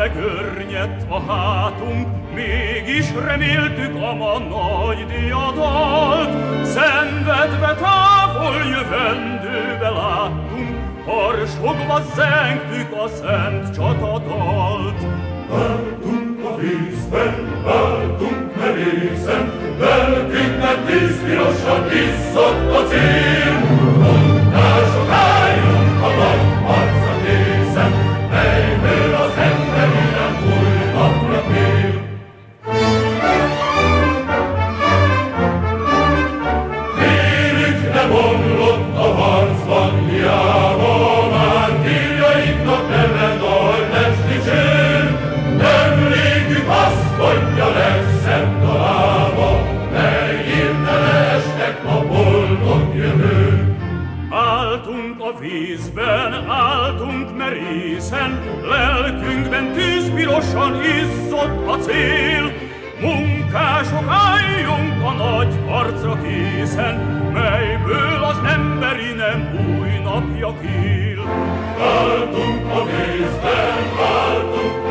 legörnyedt a hátunk, mégis reméltük ama nagy diadalt. Szenvedve távol jövendőbe láttunk, harsogva zengtük a szent csatadalt. Váltunk a vízben, váltunk merészen, lelkünknek tízpirosan izzadt a cél. hiszen lelkünkben tűzpirosan izzott a cél. Munkások álljunk a nagy harcra készen, melyből az emberi nem új napja kél. Váltunk a vízben, váltunk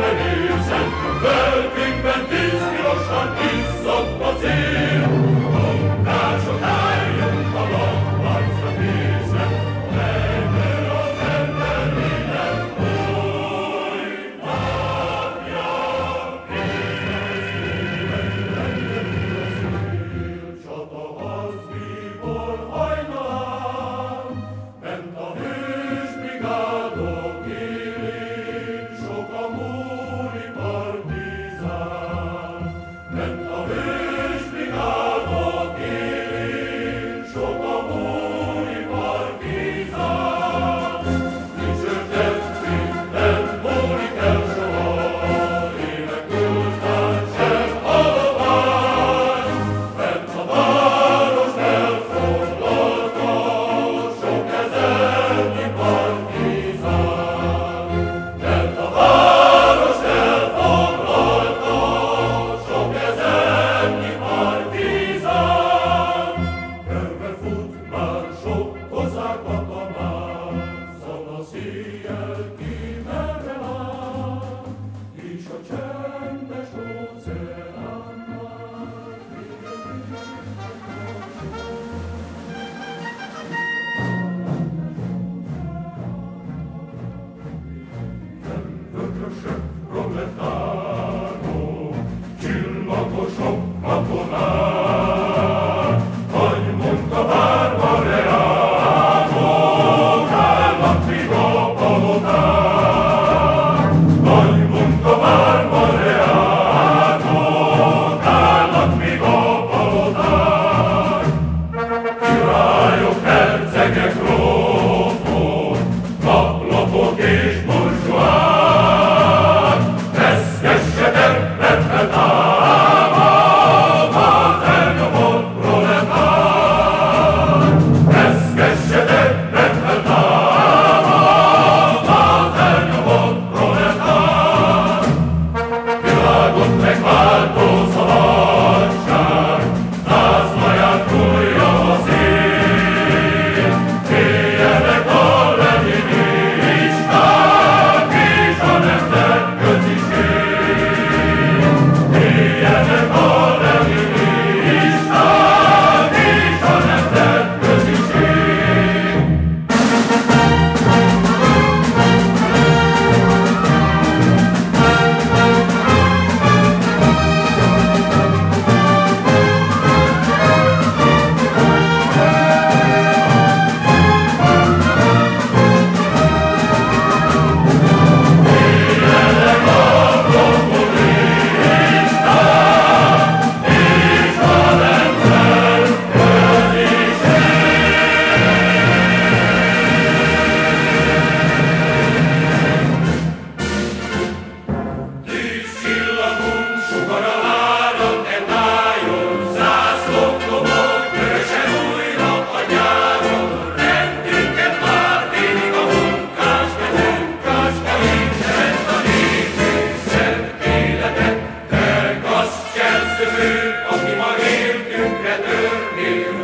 ő, aki ma értünkre tör, nékünk.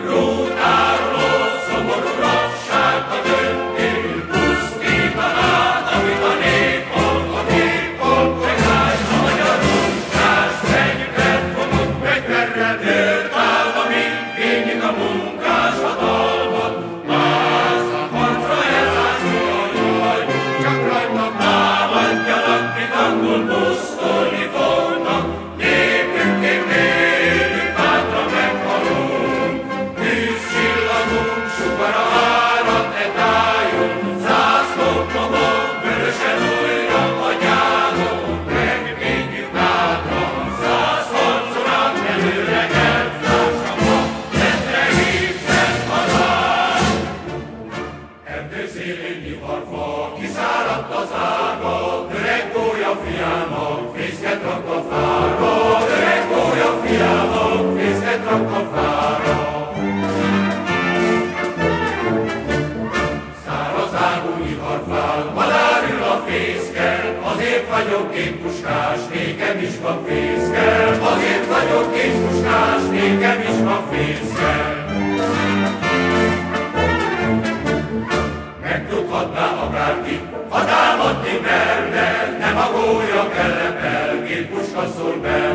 könnyű arfa, kiszáradt az ága, öreg gólya fiának, fészket rak a fára, öreg gólya fiának, fészket rak a fára. Száraz ágúnyi harfán, madár ül a fészkel, azért vagyok én puskás, nékem is van fészkel, azért vagyok én puskás, nékem is van fészkel. ember, nem a gólya kell puska szól be.